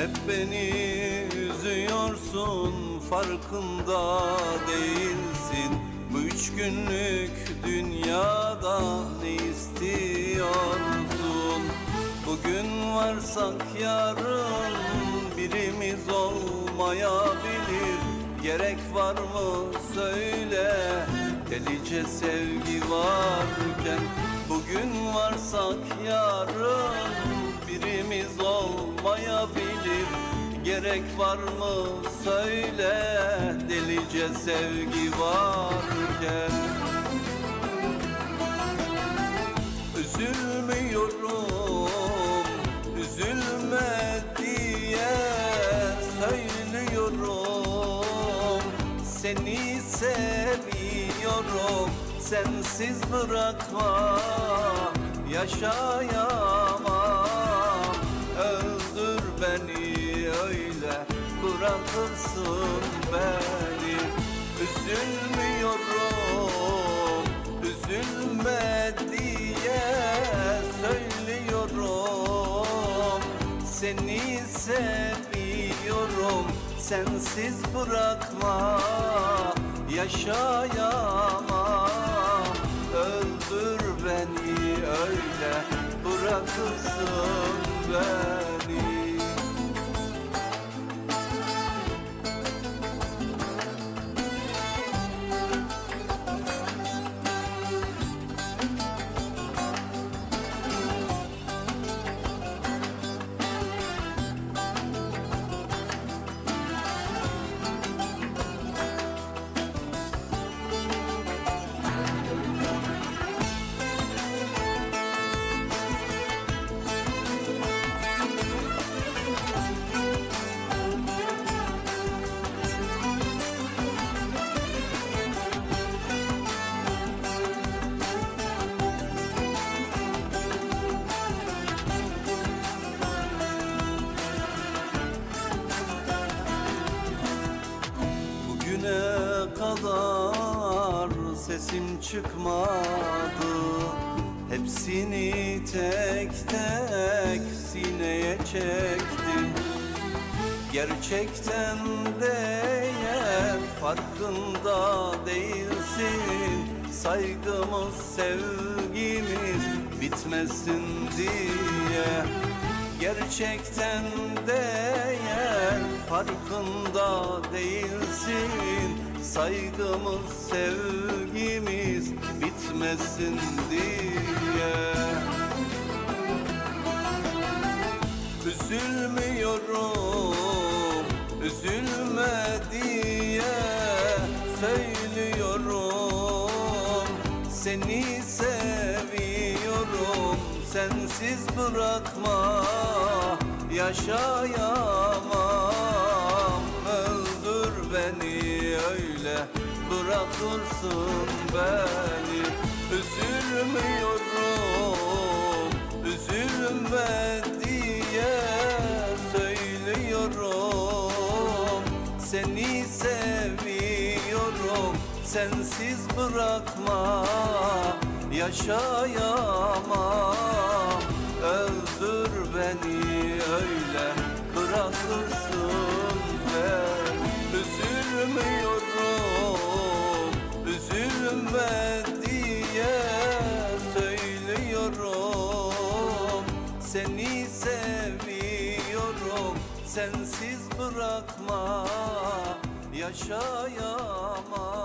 Hep beni üzüyorsun farkında değilsin. Bu üç günlük dünyada ne istiyorsun. Bugün varsak yarın birimiz olmayabilir. Gerek var mı? Söyle. Delice sevgi varken. Bugün varsak yarın birimiz olmayabilir Gerek var mı? Söyle delice sevgi varken. Üzülmüyorum, üzülme diye söylüyorum. Seni seviyorum, sensiz bırakma. Yaşayamam, öldür beni Bırakırsın beni. Üzülmüyorum, üzülme diye söylüyorum. Seni seviyorum, sensiz bırakma. Yaşayamam, öldür beni öyle. Bırakırsın beni Bugüne kadar sesim çıkmadı. Hepsini tek tek sineye çektim. Gerçekten değer farkında değilsin. Saygımız sevgimiz bitmesin diye Gerçekten değer farkında değilsin. Saygımız sevgimiz bitmesin diye. Üzülmüyorum, üzülme diye söylüyorum. Seni seviyorum, sensiz bırakma Yaşayamam, öldür beni öyle Bırakırsın beni. Üzülmüyorum, üzülme diye söylüyorum. Seni seviyorum, sensiz bırakma Yaşayamam, öldür beni öyle Bırakırsın beni. Üzülmüyorum, üzülme diye söylüyorum. Seni seviyorum, sensiz bırakma. Yaşayamam